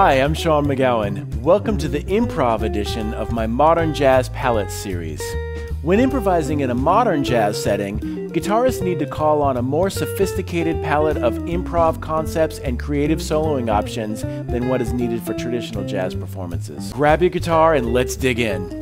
Hi, I'm Sean McGowan. Welcome to the improv edition of my Modern Jazz Palette series. When improvising in a modern jazz setting, guitarists need to call on a more sophisticated palette of improv concepts and creative soloing options than what is needed for traditional jazz performances. Grab your guitar and let's dig in.